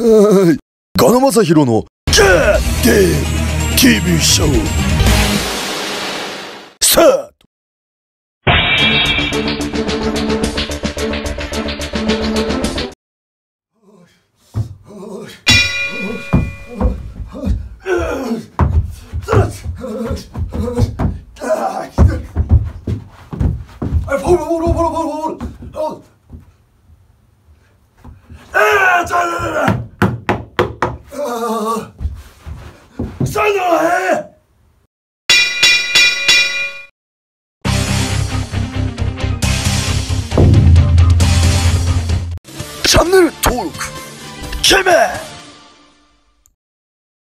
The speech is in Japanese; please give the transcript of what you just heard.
はいガナマサヒロのジャーデー TV ショー。スタート。あれ、 속상해! 잡는 토크 김해